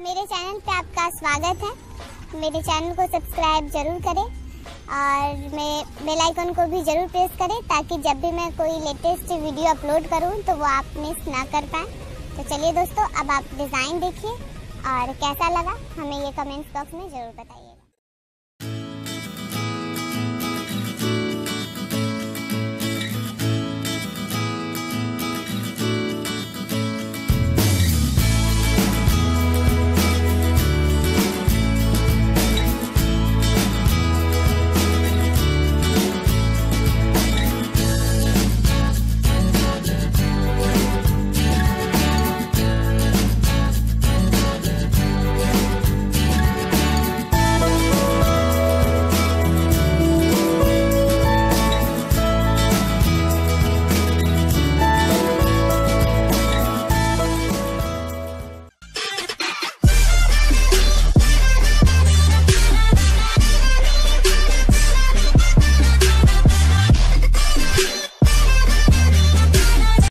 मेरे चैनल पे आपका स्वागत है। मेरे चैनल को सब्सक्राइब ज़रूर करें और मैं बेल आइकन को भी ज़रूर प्रेस करें ताकि जब भी मैं कोई लेटेस्ट वीडियो अपलोड करूँ तो वो आप मिस ना कर पाएँ। तो चलिए दोस्तों, अब आप डिज़ाइन देखिए और कैसा लगा हमें ये कमेंट्स बॉक्स में ज़रूर बताइए।